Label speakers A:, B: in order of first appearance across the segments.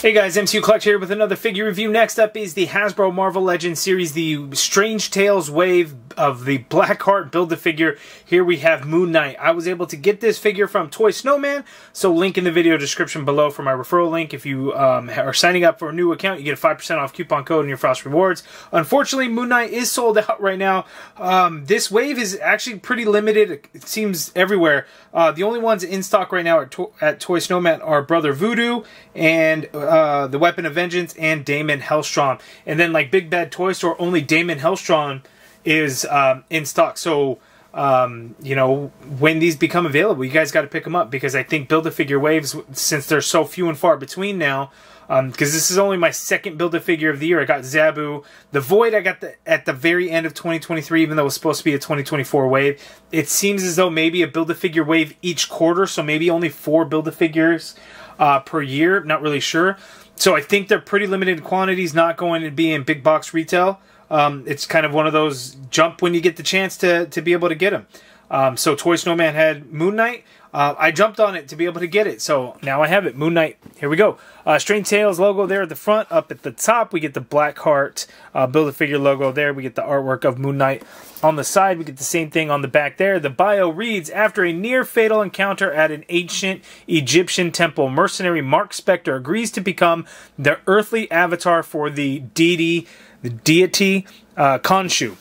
A: Hey guys, MCU Collector here with another figure review. Next up is the Hasbro Marvel Legends series, the Strange Tales wave of the Blackheart Build-A-Figure. Here we have Moon Knight. I was able to get this figure from Toy Snowman, so link in the video description below for my referral link. If you um, are signing up for a new account, you get a 5% off coupon code in your Frost Rewards. Unfortunately, Moon Knight is sold out right now. Um, this wave is actually pretty limited. It seems everywhere. Uh, the only ones in stock right now at, to at Toy Snowman are Brother Voodoo and... Uh, the Weapon of Vengeance and Daimon Hellstrom. And then like Big Bad Toy Store, only Daimon Hellstrom is um, in stock. So um, you know when these become available, you guys got to pick them up because I think Build a Figure waves, since they're so few and far between now. Because um, this is only my second Build a Figure of the year. I got Zabu, the Void. I got the at the very end of 2023, even though it was supposed to be a 2024 wave. It seems as though maybe a Build a Figure wave each quarter, so maybe only four Build a Figures uh, per year. Not really sure. So I think they're pretty limited quantities, not going to be in big box retail. Um, it's kind of one of those jump when you get the chance to, to be able to get them. Um, so Toy Snowman had Moon Knight. Uh, I jumped on it to be able to get it, so now I have it. Moon Knight. Here we go. Uh, Strange Tales logo there at the front. Up at the top, we get the Blackheart uh, Build-A-Figure logo there. We get the artwork of Moon Knight. On the side, we get the same thing on the back there. The bio reads, After a near-fatal encounter at an ancient Egyptian temple, mercenary Marc Spector agrees to become the earthly avatar for the deity, the deity uh, Khonshu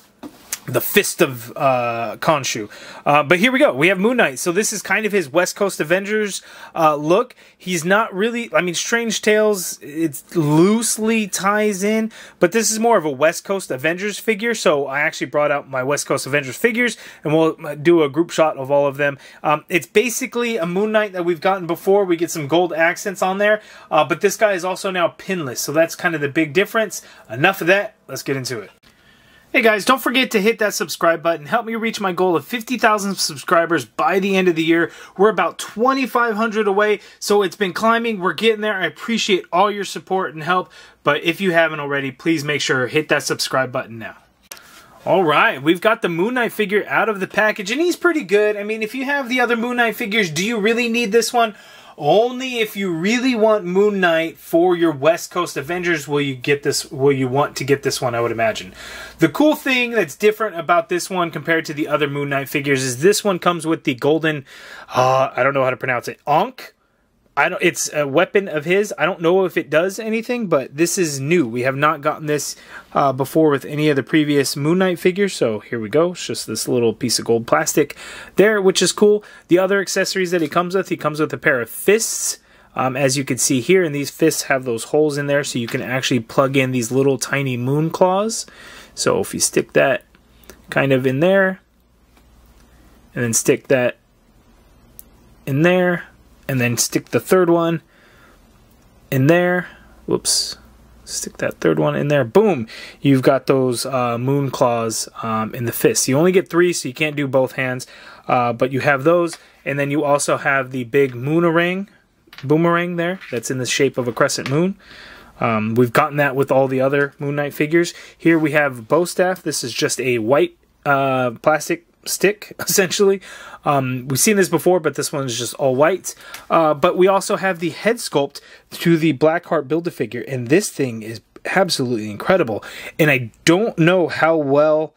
A: the Fist of uh, Khonshu. Uh, but here we go. We have Moon Knight. So this is kind of his West Coast Avengers uh, look. He's not really, I mean, Strange Tales, it loosely ties in, but this is more of a West Coast Avengers figure. So I actually brought out my West Coast Avengers figures and we'll uh, do a group shot of all of them. Um, it's basically a Moon Knight that we've gotten before. We get some gold accents on there, uh, but this guy is also now pinless. So that's kind of the big difference. Enough of that. Let's get into it. Hey guys, don't forget to hit that subscribe button. Help me reach my goal of 50,000 subscribers by the end of the year. We're about 2,500 away, so it's been climbing. We're getting there. I appreciate all your support and help, but if you haven't already, please make sure hit that subscribe button now. All right, we've got the Moon Knight figure out of the package, and he's pretty good. I mean, if you have the other Moon Knight figures, do you really need this one? Only if you really want Moon Knight for your West Coast Avengers will you get this will you want to get this one, I would imagine. The cool thing that's different about this one compared to the other Moon Knight figures is this one comes with the golden uh, I don't know how to pronounce it. Ankh I don't. It's a weapon of his. I don't know if it does anything, but this is new. We have not gotten this uh, before with any of the previous Moon Knight figures. So here we go. It's just this little piece of gold plastic there, which is cool. The other accessories that he comes with, he comes with a pair of fists. Um, as you can see here, and these fists have those holes in there, so you can actually plug in these little tiny moon claws. So if you stick that kind of in there, and then stick that in there and then stick the third one in there. Whoops. Stick that third one in there. Boom. You've got those uh, moon claws um, in the fist. You only get three, so you can't do both hands. Uh, but you have those. And then you also have the big moonerang, boomerang there. That's in the shape of a crescent moon. Um, we've gotten that with all the other Moon Knight figures. Here we have bow staff. This is just a white uh, plastic stick, essentially. Um, we've seen this before, but this one is just all white. Uh, but we also have the head sculpt to the Blackheart Build-A-Figure, and this thing is absolutely incredible. And I don't know how well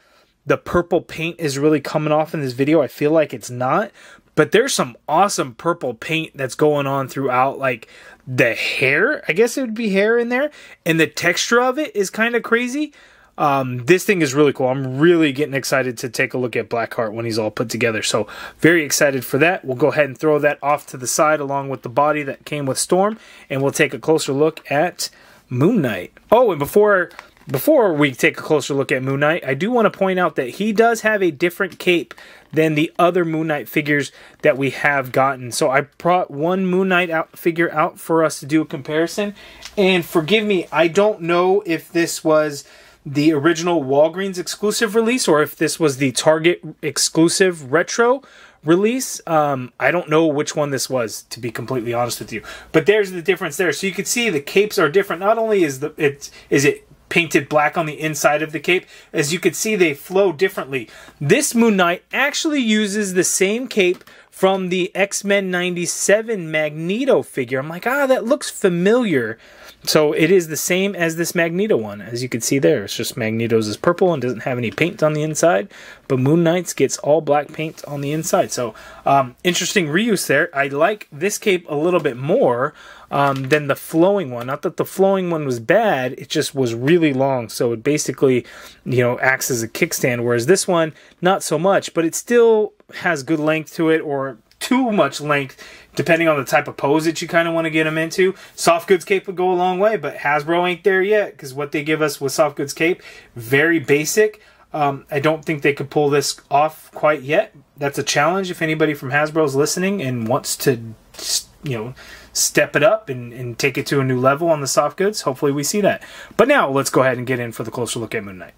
A: the purple paint is really coming off in this video. I feel like it's not, but there's some awesome purple paint that's going on throughout, like the hair. I guess it would be hair in there, and the texture of it is kind of crazy. Um, this thing is really cool. I'm really getting excited to take a look at Blackheart when he's all put together. So very excited for that. We'll go ahead and throw that off to the side along with the body that came with Storm, and we'll take a closer look at Moon Knight. Oh, and before before we take a closer look at Moon Knight, I do want to point out that he does have a different cape than the other Moon Knight figures that we have gotten. So I brought one Moon Knight out figure out for us to do a comparison. And forgive me, I don't know if this was the original Walgreens exclusive release or if this was the Target exclusive retro release. Um, I don't know which one this was, to be completely honest with you. But there's the difference there. So you can see the capes are different. Not only is the it is it painted black on the inside of the cape, as you can see they flow differently. This Moon Knight actually uses the same cape from the X-Men 97 Magneto figure. I'm like, ah, that looks familiar. So it is the same as this Magneto one, as you can see there. It's just Magneto's is purple and doesn't have any paint on the inside, but Moon Knight's gets all black paint on the inside. So um, interesting reuse there. I like this cape a little bit more um, than the flowing one. Not that the flowing one was bad, it just was really long. So it basically, you know, acts as a kickstand. Whereas this one, not so much, but it still has good length to it or too much length depending on the type of pose that you kind of want to get them into. Soft goods cape would go a long way, but Hasbro ain't there yet because what they give us with soft goods cape, very basic. Um, I don't think they could pull this off quite yet. That's a challenge if anybody from Hasbro is listening and wants to, you know, step it up and, and take it to a new level on the soft goods. Hopefully we see that. But now let's go ahead and get in for the closer look at Moon Knight.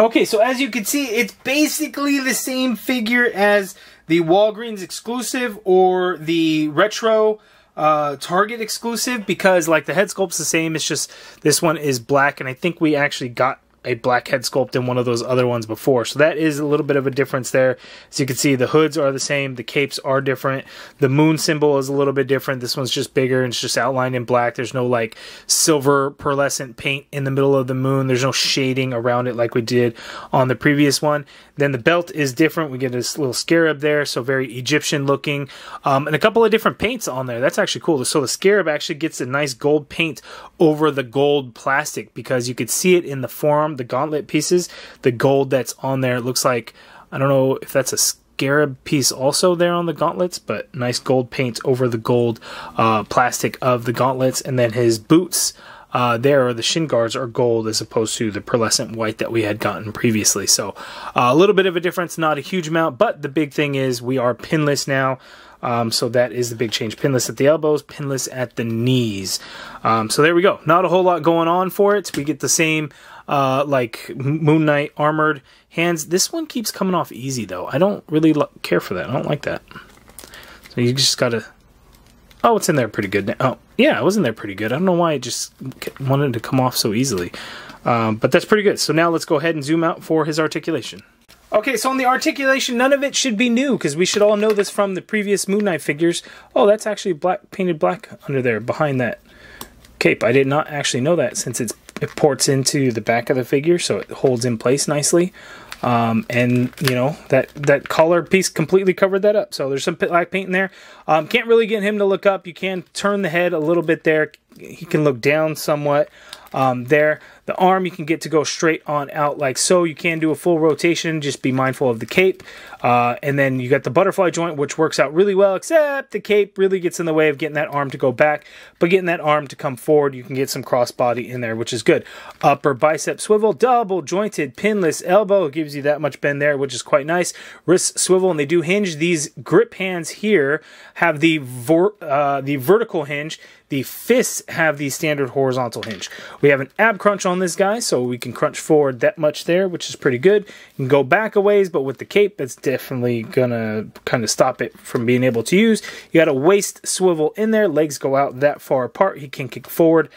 A: Okay, so as you can see, it's basically the same figure as the Walgreens exclusive or the retro uh, Target exclusive because like the head sculpt's the same. It's just this one is black, and I think we actually got a black head sculpt in one of those other ones before. So that is a little bit of a difference there. As you can see, the hoods are the same, the capes are different. The moon symbol is a little bit different. This one's just bigger and it's just outlined in black. There's no like silver pearlescent paint in the middle of the moon. There's no shading around it like we did on the previous one. Then the belt is different. We get this little scarab there, so very Egyptian looking. Um, and a couple of different paints on there. That's actually cool. So the scarab actually gets a nice gold paint over the gold plastic because you could see it in the the gauntlet pieces. The gold that's on there, it looks like, I don't know if that's a scarab piece also there on the gauntlets, but nice gold paint over the gold uh, plastic of the gauntlets. And then his boots uh, there, the shin guards are gold as opposed to the pearlescent white that we had gotten previously. So uh, a little bit of a difference, not a huge amount, but the big thing is we are pinless now. Um, so that is the big change. Pinless at the elbows, pinless at the knees. Um, so there we go. Not a whole lot going on for it. We get the same uh, like Moon Knight armored hands. This one keeps coming off easy though. I don't really care for that. I don't like that. So you just gotta Oh, it's in there pretty good. now. Oh, yeah, it was in there pretty good. I don't know why it just wanted to come off so easily. Um, but that's pretty good. So now let's go ahead and zoom out for his articulation. Okay, so on the articulation, none of it should be new because we should all know this from the previous Moon Knight figures. Oh, that's actually black painted black under there behind that cape. I did not actually know that since it ports into the back of the figure, so it holds in place nicely. Um, and you know that that collar piece completely covered that up. So there's some black paint in there. Um, can't really get him to look up. You can turn the head a little bit there. He can look down somewhat um, there. The arm you can get to go straight on out like so. You can do a full rotation. Just be mindful of the cape. Uh, and then you got the butterfly joint, which works out really well, except the cape really gets in the way of getting that arm to go back. But getting that arm to come forward, you can get some crossbody in there, which is good. Upper bicep swivel, double jointed pinless elbow. gives you that much bend there, which is quite nice. Wrist swivel, and they do hinge. These grip hands here have the, uh, the vertical hinge. The fists have the standard horizontal hinge. We have an ab crunch on this guy, so we can crunch forward that much there, which is pretty good. You can go back a ways, but with the cape, it's definitely gonna kind of stop it from being able to use. You got a waist swivel in there, legs go out that far apart. He can kick forward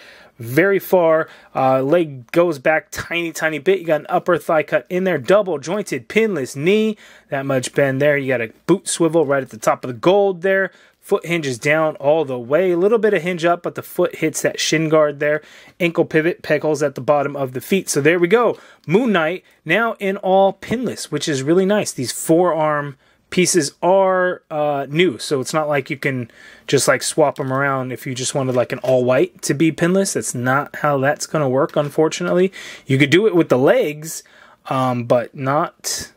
A: very far. Uh, leg goes back tiny, tiny bit. You got an upper thigh cut in there, double jointed, pinless knee. That much bend there. You got a boot swivel right at the top of the gold there. Foot hinges down all the way. A little bit of hinge up, but the foot hits that shin guard there. Ankle pivot, pegals at the bottom of the feet. So there we go. Moon Knight now in all pinless, which is really nice. These forearm pieces are uh, new, so it's not like you can just like swap them around if you just wanted like an all white to be pinless. That's not how that's going to work, unfortunately. You could do it with the legs, um, but not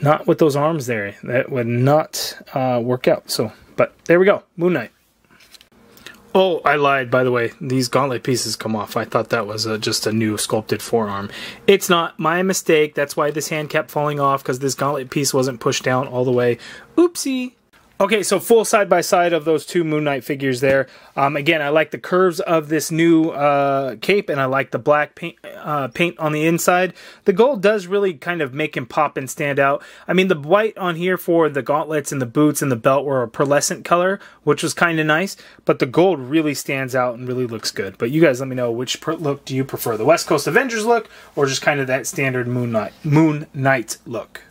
A: not with those arms there. That would not uh, work out. So but there we go, Moon Knight. Oh, I lied, by the way. These gauntlet pieces come off. I thought that was a, just a new sculpted forearm. It's not. My mistake. That's why this hand kept falling off, because this gauntlet piece wasn't pushed down all the way. Oopsie. Okay, so full side by side of those two Moon Knight figures there. Um, again, I like the curves of this new uh, cape, and I like the black paint, uh, paint on the inside. The gold does really kind of make him pop and stand out. I mean, the white on here for the gauntlets and the boots and the belt were a pearlescent color, which was kind of nice, but the gold really stands out and really looks good. But you guys let me know which look do you prefer, the West Coast Avengers look or just kind of that standard Moon Knight, Moon Knight look?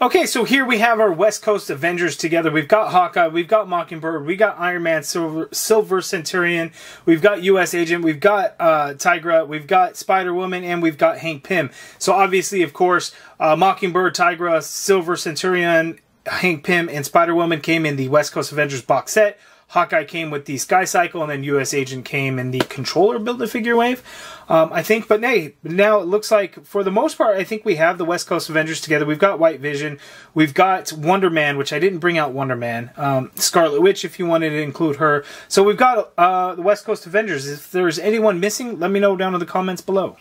A: Okay, so here we have our West Coast Avengers together. We've got Hawkeye, we've got Mockingbird, we got Iron Man, Silver, Silver Centurion, we've got U.S. Agent, we've got uh, Tigra, we've got Spider Woman, and we've got Hank Pym. So obviously, of course, uh, Mockingbird, Tigra, Silver Centurion, Hank Pym, and Spider Woman came in the West Coast Avengers box set. Hawkeye came with the Sky Cycle, and then U.S. Agent came in the Controller Build-A-Figure wave, um, I think. But hey, now it looks like, for the most part, I think we have the West Coast Avengers together. We've got White Vision, we've got Wonder Man, which I didn't bring out Wonder Man, um, Scarlet Witch, if you wanted to include her. So we've got uh, the West Coast Avengers. If there's anyone missing, let me know down in the comments below.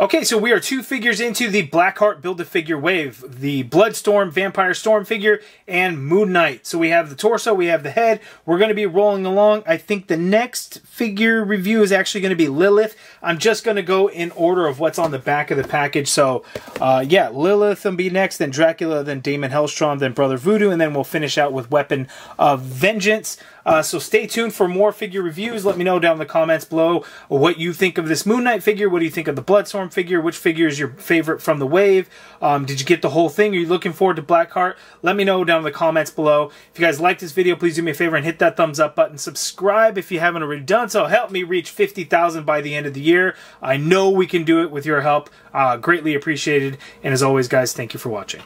A: Okay, so we are two figures into the Blackheart Build-A-Figure wave. The Bloodstorm Vampire Storm figure and Moon Knight. So we have the torso, we have the head. We're going to be rolling along. I think the next figure review is actually going to be Lilith. I'm just going to go in order of what's on the back of the package. So, uh, yeah, Lilith will be next, then Dracula, then Daimon Hellstrom, then Brother Voodoo, and then we'll finish out with Weapon of Vengeance. Uh, so stay tuned for more figure reviews. Let me know down in the comments below what you think of this Moon Knight figure. What do you think of the Bloodstorm figure? Which figure is your favorite from the wave? Um, did you get the whole thing? Are you looking forward to Blackheart? Let me know down in the comments below. If you guys like this video, please do me a favor and hit that thumbs up button. Subscribe if you haven't already done so. Help me reach 50,000 by the end of the year. I know we can do it with your help. Uh, greatly appreciated. And as always, guys, thank you for watching.